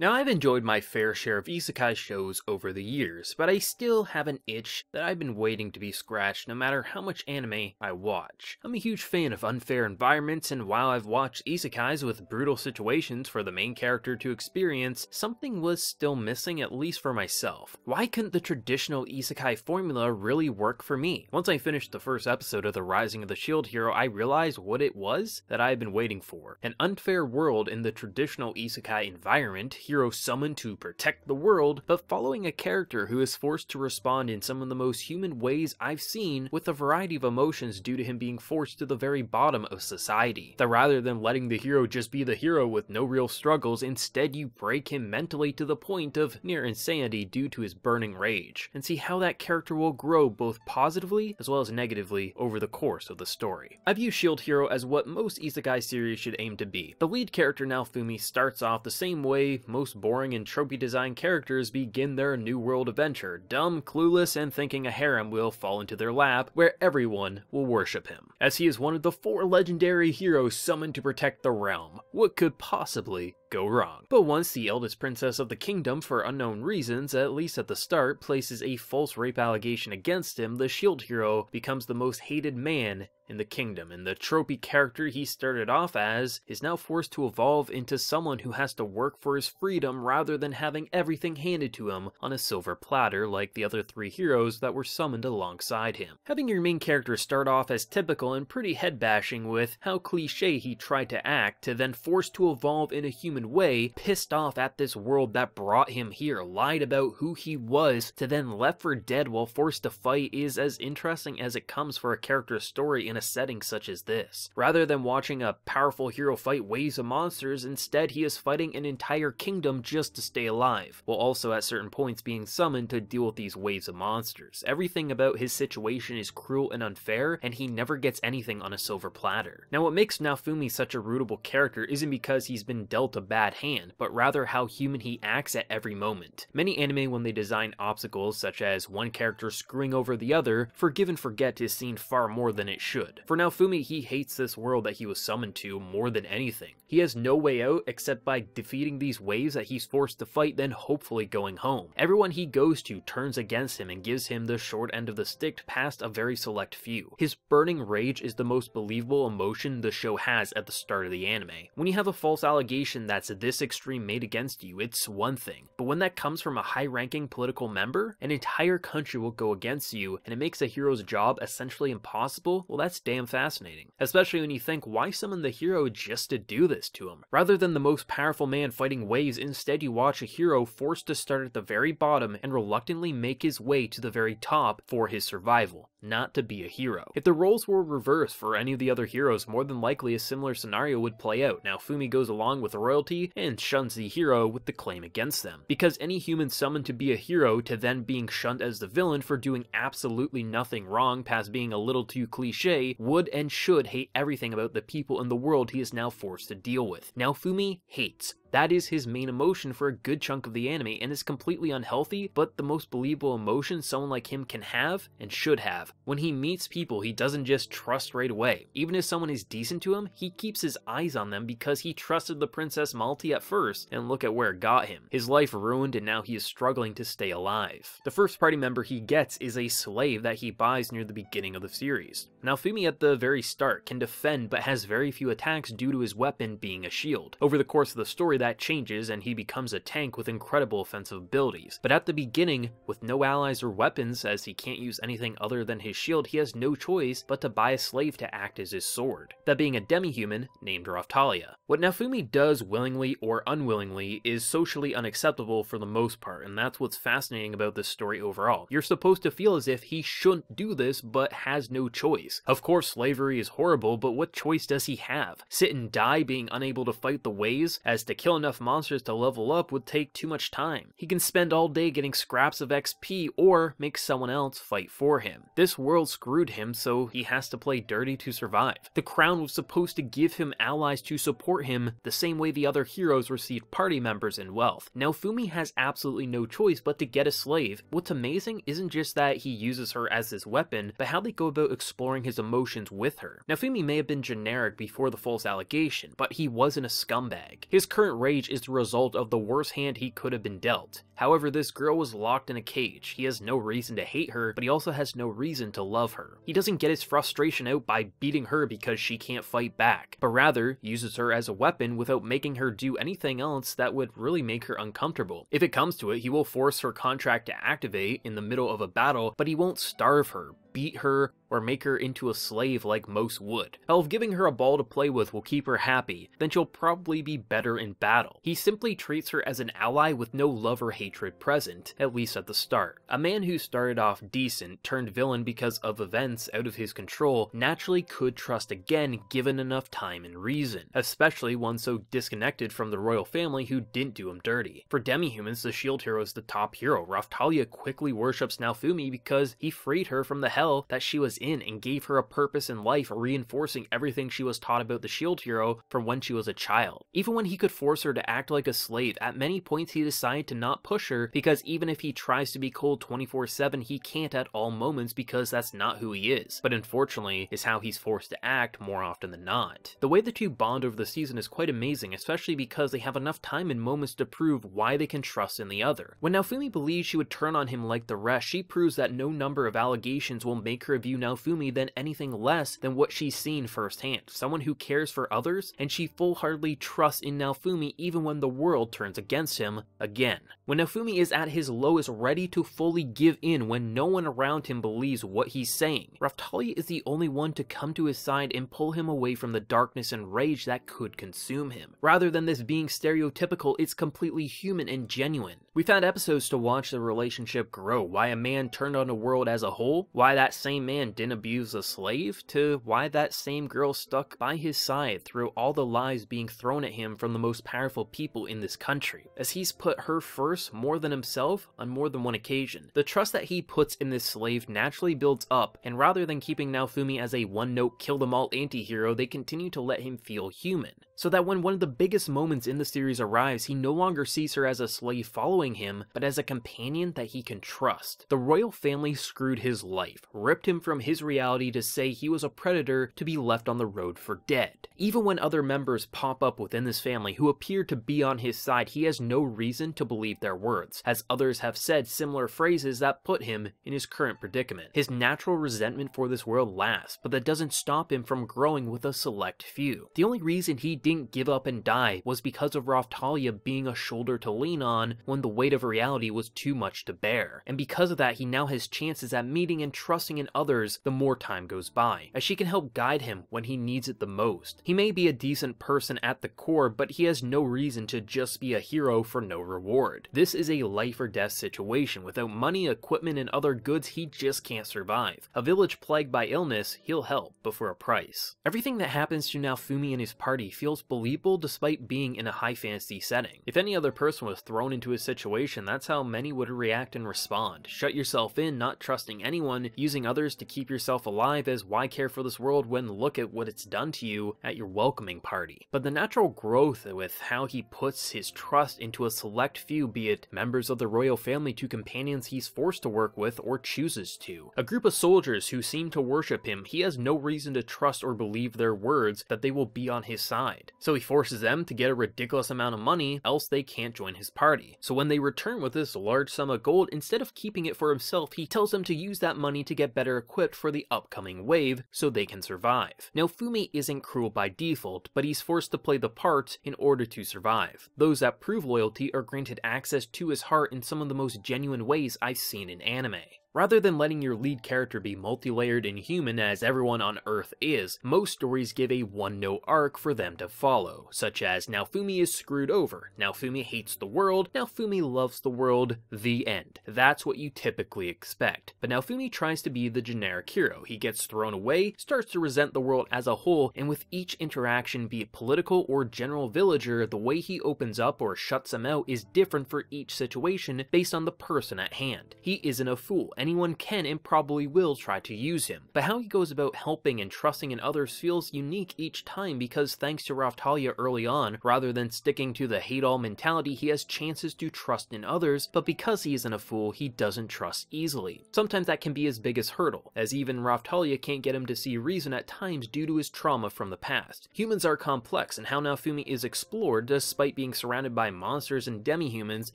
Now, I've enjoyed my fair share of isekai shows over the years, but I still have an itch that I've been waiting to be scratched no matter how much anime I watch. I'm a huge fan of unfair environments, and while I've watched isekais with brutal situations for the main character to experience, something was still missing, at least for myself. Why couldn't the traditional isekai formula really work for me? Once I finished the first episode of The Rising of the Shield Hero, I realized what it was that I had been waiting for. An unfair world in the traditional isekai environment hero summoned to protect the world, but following a character who is forced to respond in some of the most human ways I've seen with a variety of emotions due to him being forced to the very bottom of society. That rather than letting the hero just be the hero with no real struggles, instead you break him mentally to the point of near insanity due to his burning rage, and see how that character will grow both positively as well as negatively over the course of the story. I view Shield Hero as what most isekai series should aim to be. The lead character Naofumi starts off the same way most most boring and tropey design characters begin their new world adventure, dumb, clueless, and thinking a harem will fall into their lap, where everyone will worship him, as he is one of the four legendary heroes summoned to protect the realm. What could possibly go wrong. But once the eldest princess of the kingdom, for unknown reasons, at least at the start, places a false rape allegation against him, the shield hero becomes the most hated man in the kingdom, and the tropey character he started off as is now forced to evolve into someone who has to work for his freedom rather than having everything handed to him on a silver platter like the other three heroes that were summoned alongside him. Having your main character start off as typical and pretty head-bashing with how cliche he tried to act, to then forced to evolve in a human human way, pissed off at this world that brought him here, lied about who he was, to then left for dead while forced to fight is as interesting as it comes for a character's story in a setting such as this. Rather than watching a powerful hero fight waves of monsters, instead he is fighting an entire kingdom just to stay alive, while also at certain points being summoned to deal with these waves of monsters. Everything about his situation is cruel and unfair, and he never gets anything on a silver platter. Now what makes Naofumi such a rootable character isn't because he's been dealt a bad hand, but rather how human he acts at every moment. Many anime, when they design obstacles such as one character screwing over the other, forgive and forget is seen far more than it should. For Naofumi, he hates this world that he was summoned to more than anything. He has no way out except by defeating these waves that he's forced to fight, then hopefully going home. Everyone he goes to turns against him and gives him the short end of the stick past a very select few. His burning rage is the most believable emotion the show has at the start of the anime. When you have a false allegation that that's this extreme made against you, it's one thing. But when that comes from a high ranking political member, an entire country will go against you and it makes a hero's job essentially impossible, well that's damn fascinating. Especially when you think why summon the hero just to do this to him? Rather than the most powerful man fighting waves, instead you watch a hero forced to start at the very bottom and reluctantly make his way to the very top for his survival not to be a hero. If the roles were reversed for any of the other heroes, more than likely a similar scenario would play out. Naofumi goes along with royalty and shuns the hero with the claim against them. Because any human summoned to be a hero to then being shunned as the villain for doing absolutely nothing wrong past being a little too cliche would and should hate everything about the people in the world he is now forced to deal with. Naofumi hates that is his main emotion for a good chunk of the anime and is completely unhealthy, but the most believable emotion someone like him can have and should have. When he meets people, he doesn't just trust right away. Even if someone is decent to him, he keeps his eyes on them because he trusted the Princess Malty at first, and look at where it got him. His life ruined and now he is struggling to stay alive. The first party member he gets is a slave that he buys near the beginning of the series. Naofumi at the very start can defend but has very few attacks due to his weapon being a shield. Over the course of the story, that changes and he becomes a tank with incredible offensive abilities. But at the beginning, with no allies or weapons, as he can't use anything other than his shield, he has no choice but to buy a slave to act as his sword. That being a demi-human named Raphtalia. What Naofumi does willingly or unwillingly is socially unacceptable for the most part, and that's what's fascinating about this story overall. You're supposed to feel as if he shouldn't do this, but has no choice. Of course, slavery is horrible, but what choice does he have? Sit and die being unable to fight the ways, as to kill enough monsters to level up would take too much time. He can spend all day getting scraps of XP or make someone else fight for him. This world screwed him, so he has to play dirty to survive. The crown was supposed to give him allies to support him the same way the other heroes received party members and wealth. Naofumi has absolutely no choice but to get a slave. What's amazing isn't just that he uses her as his weapon, but how they go about exploring his emotions with her. Naofumi may have been generic before the false allegation, but he wasn't a scumbag. His current rage is the result of the worst hand he could have been dealt. However, this girl was locked in a cage. He has no reason to hate her, but he also has no reason to love her. He doesn't get his frustration out by beating her because she can't fight back, but rather uses her as a weapon without making her do anything else that would really make her uncomfortable. If it comes to it, he will force her contract to activate in the middle of a battle, but he won't starve her, beat her, or make her into a slave like most would. Hell, if giving her a ball to play with will keep her happy, then she'll probably be better in battle. He simply treats her as an ally with no love or hatred present, at least at the start. A man who started off decent, turned villain because of events out of his control, naturally could trust again given enough time and reason, especially one so disconnected from the royal family who didn't do him dirty. For demi-humans, the shield hero is the top hero. Raphtalia quickly worships Naofumi because he freed her from the hell that she was in and gave her a purpose in life, reinforcing everything she was taught about the shield hero from when she was a child. Even when he could force her to act like a slave, at many points he decided to not push her because even if he tries to be cold 24-7, he can't at all moments because that's not who he is. But unfortunately, is how he's forced to act more often than not. The way the two bond over the season is quite amazing, especially because they have enough time and moments to prove why they can trust in the other. When Naofumi believes she would turn on him like the rest, she proves that no number of allegations will make her view Naofumi than anything less than what she's seen firsthand. Someone who cares for others, and she full-heartedly trusts in Naofumi even when the world turns against him again. When Naofumi is at his lowest ready to fully give in when no one around him believes what he's saying, Raphtalia is the only one to come to his side and pull him away from the darkness and rage that could consume him. Rather than this being stereotypical, it's completely human and genuine. We've had episodes to watch the relationship grow, why a man turned on the world as a whole, why that same man didn't abuse a slave, to why that same girl stuck by his side through all the lies being thrown at him from the most powerful people in this country, as he's put her first more than himself on more than one occasion. The trust that he puts in this slave naturally builds up, and rather than keeping Naofumi as a one-note kill-them-all anti-hero, they continue to let him feel human so that when one of the biggest moments in the series arrives, he no longer sees her as a slave following him, but as a companion that he can trust. The royal family screwed his life, ripped him from his reality to say he was a predator to be left on the road for dead. Even when other members pop up within this family who appear to be on his side, he has no reason to believe their words, as others have said similar phrases that put him in his current predicament. His natural resentment for this world lasts, but that doesn't stop him from growing with a select few. The only reason he didn't give up and die was because of Raphtalia being a shoulder to lean on when the weight of reality was too much to bear. And because of that, he now has chances at meeting and trusting in others the more time goes by, as she can help guide him when he needs it the most. He may be a decent person at the core, but he has no reason to just be a hero for no reward. This is a life or death situation. Without money, equipment, and other goods, he just can't survive. A village plagued by illness, he'll help, but for a price. Everything that happens to Naofumi and his party feels believable despite being in a high fantasy setting. If any other person was thrown into his situation, that's how many would react and respond. Shut yourself in, not trusting anyone, using others to keep yourself alive as why care for this world when look at what it's done to you at your welcoming party. But the natural growth with how he puts his trust into a select few, be it members of the royal family to companions he's forced to work with or chooses to. A group of soldiers who seem to worship him, he has no reason to trust or believe their words that they will be on his side. So he forces them to get a ridiculous amount of money, else they can't join his party. So when they return with this large sum of gold, instead of keeping it for himself, he tells them to use that money to get better equipped for the upcoming wave so they can survive. Naofumi isn't cruel by default, but he's forced to play the part in order to survive. Those that prove loyalty are granted access to his heart in some of the most genuine ways I've seen in anime. Rather than letting your lead character be multi-layered and human as everyone on Earth is, most stories give a one-note arc for them to follow, such as Naofumi is screwed over, Naofumi hates the world, Naofumi loves the world, the end. That's what you typically expect. But Naofumi tries to be the generic hero. He gets thrown away, starts to resent the world as a whole, and with each interaction, be it political or general villager, the way he opens up or shuts them out is different for each situation based on the person at hand. He isn't a fool, anyone can and probably will try to use him. But how he goes about helping and trusting in others feels unique each time because thanks to Raphtalia early on, rather than sticking to the hate all mentality, he has chances to trust in others, but because he isn't a fool, he doesn't trust easily. Sometimes that can be his biggest hurdle, as even Raphtalia can't get him to see reason at times due to his trauma from the past. Humans are complex, and how Naofumi is explored, despite being surrounded by monsters and demi-humans,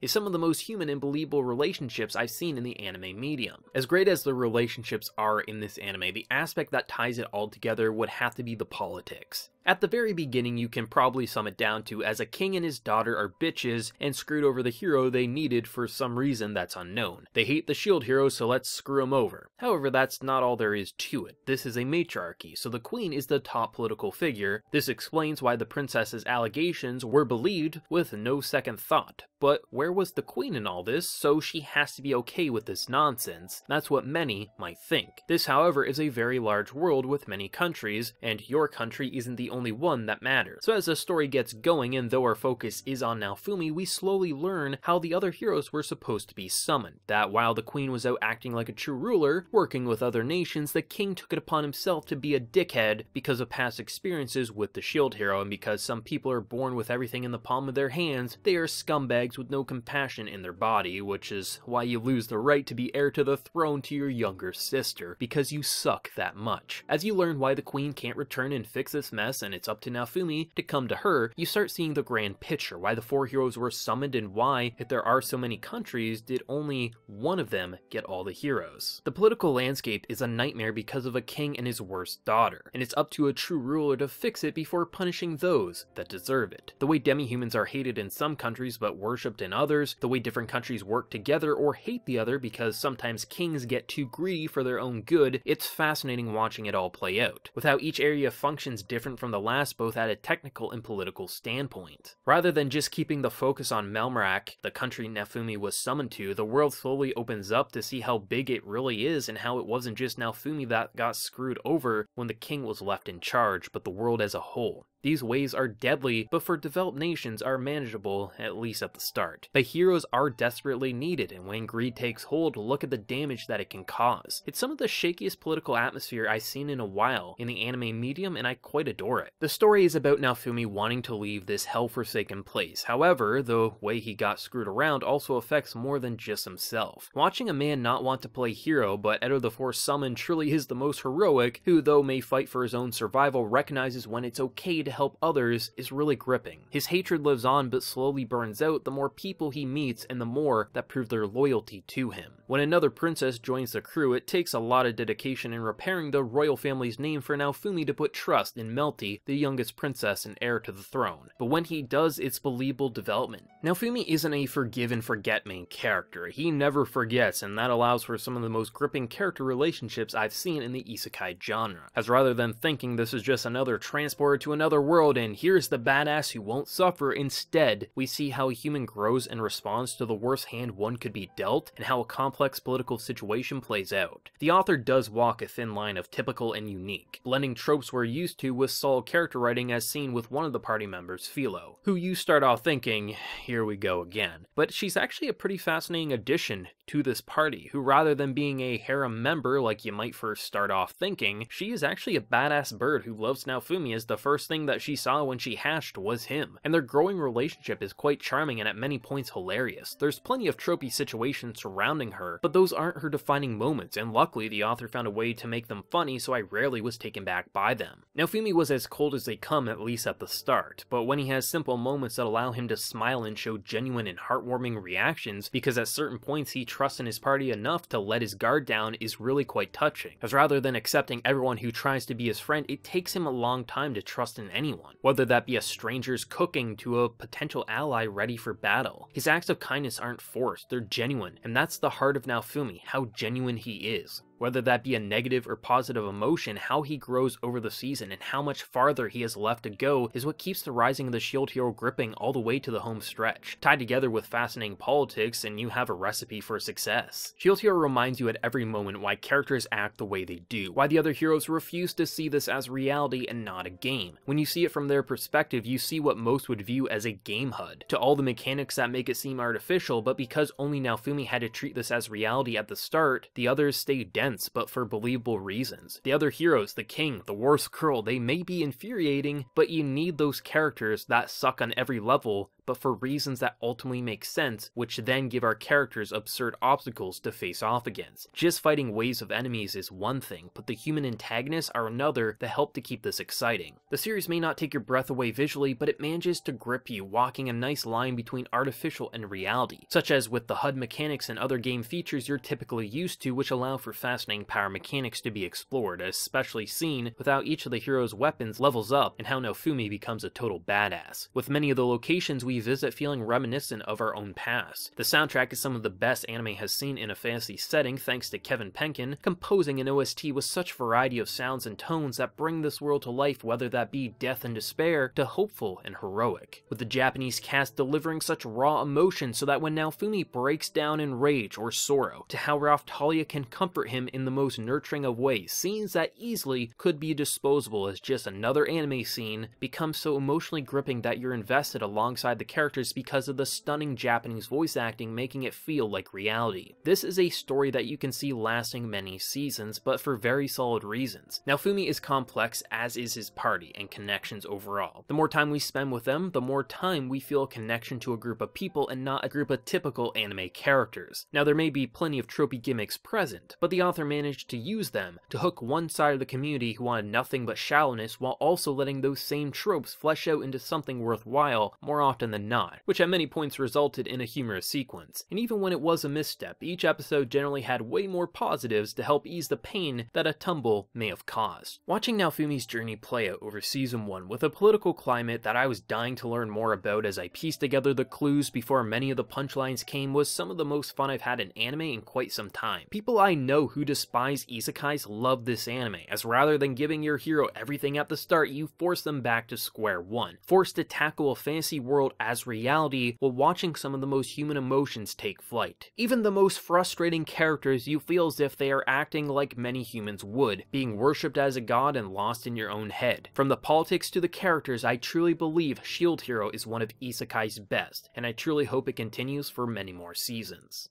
is some of the most human and believable relationships I've seen in the anime medium. As great as the relationships are in this anime, the aspect that ties it all together would have to be the politics. At the very beginning, you can probably sum it down to as a king and his daughter are bitches and screwed over the hero they needed for some reason that's unknown. They hate the shield hero, so let's screw him over. However, that's not all there is to it. This is a matriarchy, so the queen is the top political figure. This explains why the princess's allegations were believed with no second thought. But where was the queen in all this, so she has to be okay with this nonsense? That's what many might think. This, however, is a very large world with many countries, and your country isn't the only one that matters. So as the story gets going, and though our focus is on Naofumi, we slowly learn how the other heroes were supposed to be summoned. That while the queen was out acting like a true ruler, working with other nations, the king took it upon himself to be a dickhead because of past experiences with the shield hero, and because some people are born with everything in the palm of their hands, they are scumbags with no compassion in their body, which is why you lose the right to be heir to the throne to your younger sister, because you suck that much. As you learn why the queen can't return and fix this mess, and it's up to Naofumi to come to her, you start seeing the grand picture, why the four heroes were summoned and why, if there are so many countries, did only one of them get all the heroes. The political landscape is a nightmare because of a king and his worst daughter, and it's up to a true ruler to fix it before punishing those that deserve it. The way demi-humans are hated in some countries but worshipped in others, the way different countries work together or hate the other because sometimes kings get too greedy for their own good, it's fascinating watching it all play out, with how each area functions different from the last both at a technical and political standpoint. Rather than just keeping the focus on Melromarc, the country Naofumi was summoned to, the world slowly opens up to see how big it really is and how it wasn't just Naofumi that got screwed over when the king was left in charge, but the world as a whole. These waves are deadly, but for developed nations are manageable, at least at the start. The heroes are desperately needed, and when greed takes hold, look at the damage that it can cause. It's some of the shakiest political atmosphere I've seen in a while in the anime medium, and I quite adore it. The story is about Naofumi wanting to leave this hell-forsaken place. However, the way he got screwed around also affects more than just himself. Watching a man not want to play hero, but of the four summoned truly is the most heroic, who though may fight for his own survival, recognizes when it's okay to help others is really gripping. His hatred lives on but slowly burns out the more people he meets and the more that prove their loyalty to him. When another princess joins the crew, it takes a lot of dedication in repairing the royal family's name for Naofumi to put trust in Melty, the youngest princess and heir to the throne. But when he does, it's believable development. Naofumi isn't a forgive and forget main character. He never forgets, and that allows for some of the most gripping character relationships I've seen in the isekai genre. As rather than thinking this is just another transport to another world and here's the badass who won't suffer, instead, we see how a human grows and responds to the worst hand one could be dealt, and how a complex political situation plays out. The author does walk a thin line of typical and unique, blending tropes we're used to with solid character writing as seen with one of the party members, Filo, who you start off thinking, here we go again. But she's actually a pretty fascinating addition to this party, who rather than being a harem member like you might first start off thinking, she is actually a badass bird who loves Naofumi as the first thing that she saw when she hatched was him. And their growing relationship is quite charming and at many points hilarious. There's plenty of tropey situations surrounding her, but those aren't her defining moments, and luckily the author found a way to make them funny so I rarely was taken back by them. Naofumi was as cold as they come at least at the start, but when he has simple moments that allow him to smile and show genuine and heartwarming reactions, because at certain points he trusts in his party enough to let his guard down is really quite touching, as rather than accepting everyone who tries to be his friend, it takes him a long time to trust in anyone, whether that be a stranger's cooking to a potential ally ready for battle. His acts of kindness aren't forced, they're genuine, and that's the heart of Naofumi, how genuine he is. Whether that be a negative or positive emotion, how he grows over the season and how much farther he has left to go is what keeps the Rising of the Shield Hero gripping all the way to the home stretch. Tied together with fascinating politics, and you have a recipe for success. Shield Hero reminds you at every moment why characters act the way they do, why the other heroes refuse to see this as reality and not a game. When you see it from their perspective, you see what most would view as a game HUD. To all the mechanics that make it seem artificial, but because only Naofumi had to treat this as reality at the start, the others stay dense, but for believable reasons. The other heroes, the king, the worst curl, they may be infuriating, but you need those characters that suck on every level but for reasons that ultimately make sense, which then give our characters absurd obstacles to face off against. Just fighting waves of enemies is one thing, but the human antagonists are another that help to keep this exciting. The series may not take your breath away visually, but it manages to grip you, walking a nice line between artificial and reality, such as with the HUD mechanics and other game features you're typically used to, which allow for fascinating power mechanics to be explored, especially seen with how each of the hero's weapons levels up and how Naofumi becomes a total badass. With many of the locations we visit feeling reminiscent of our own past. The soundtrack is some of the best anime has seen in a fantasy setting thanks to Kevin Penkin, composing an OST with such variety of sounds and tones that bring this world to life whether that be death and despair to hopeful and heroic. With the Japanese cast delivering such raw emotion so that when Naofumi breaks down in rage or sorrow, to how Raphtalia can comfort him in the most nurturing of ways, scenes that easily could be disposable as just another anime scene become so emotionally gripping that you're invested alongside the characters because of the stunning Japanese voice acting making it feel like reality. This is a story that you can see lasting many seasons, but for very solid reasons. Naofumi is complex, as is his party and connections overall. The more time we spend with them, the more time we feel a connection to a group of people and not a group of typical anime characters. Now there may be plenty of tropey gimmicks present, but the author managed to use them to hook one side of the community who wanted nothing but shallowness while also letting those same tropes flesh out into something worthwhile more often than not, which at many points resulted in a humorous sequence. And even when it was a misstep, each episode generally had way more positives to help ease the pain that a tumble may have caused. Watching Naofumi's journey play out over season 1 with a political climate that I was dying to learn more about as I pieced together the clues before many of the punchlines came was some of the most fun I've had in anime in quite some time. People I know who despise isekais love this anime, as rather than giving your hero everything at the start, you force them back to square one, forced to tackle a fantasy world as reality while watching some of the most human emotions take flight. Even the most frustrating characters you feel as if they are acting like many humans would, being worshipped as a god and lost in your own head. From the politics to the characters, I truly believe Shield Hero is one of Isekai's best, and I truly hope it continues for many more seasons.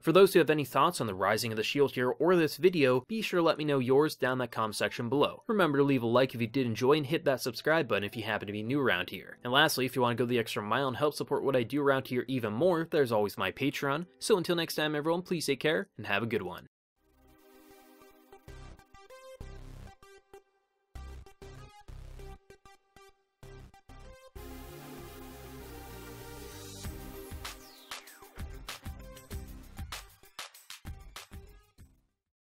For those who have any thoughts on the Rising of the Shield Hero or this video, be sure to let me know yours down that comment section below. Remember to leave a like if you did enjoy and hit that subscribe button if you happen to be new around here. And lastly, if you want to go the extra mile and help support what I do around here even more, there's always my Patreon. So until next time everyone, please take care and have a good one.